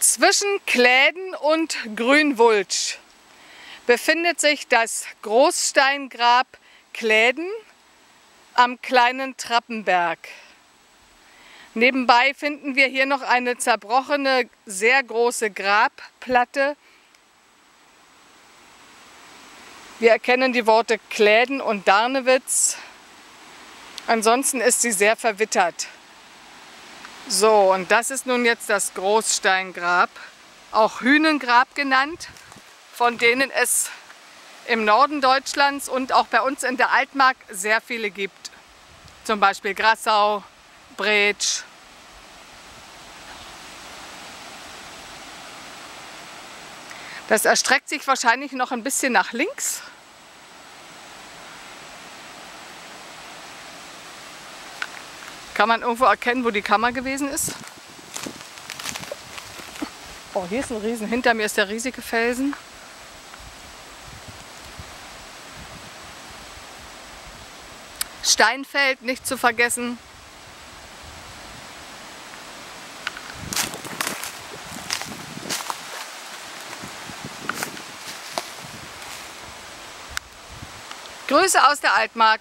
Zwischen Kläden und Grünwulsch befindet sich das Großsteingrab Kläden am kleinen Trappenberg. Nebenbei finden wir hier noch eine zerbrochene, sehr große Grabplatte. Wir erkennen die Worte Kläden und Darnewitz. Ansonsten ist sie sehr verwittert. So, und das ist nun jetzt das Großsteingrab, auch Hünengrab genannt, von denen es im Norden Deutschlands und auch bei uns in der Altmark sehr viele gibt. Zum Beispiel Grassau, Bretsch. Das erstreckt sich wahrscheinlich noch ein bisschen nach links. Kann man irgendwo erkennen, wo die Kammer gewesen ist? Oh, hier ist ein Riesen. Hinter mir ist der riesige Felsen. Steinfeld nicht zu vergessen. Grüße aus der Altmark.